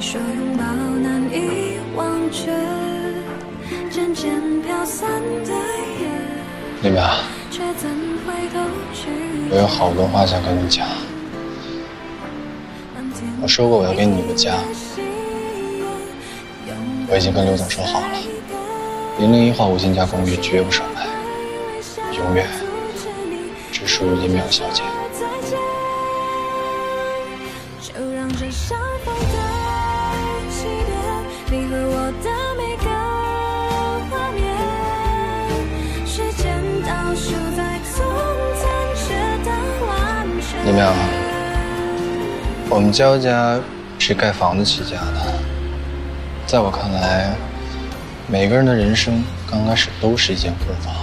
你说拥抱难以忘却，渐渐飘散的夜，丽苗，却怎回头去？我有好多话想跟你讲。我说过我要给你一个家，我已经跟刘总说好了，零零一号五星家公寓绝不售卖，永远只属于林淼小姐。就让这间倒数在从残缺到完全。林淼，我们焦家是盖房子起家的，在我看来，每个人的人生刚开始都是一间空房。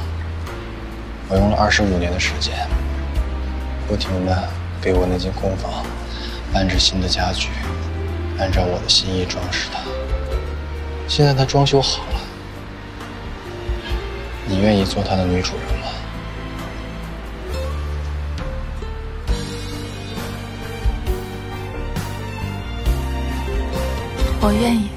我用了二十五年的时间，不停的给我那间空房安置新的家具，按照我的心意装饰它。现在它装修好了，你愿意做他的女主人吗？我愿意。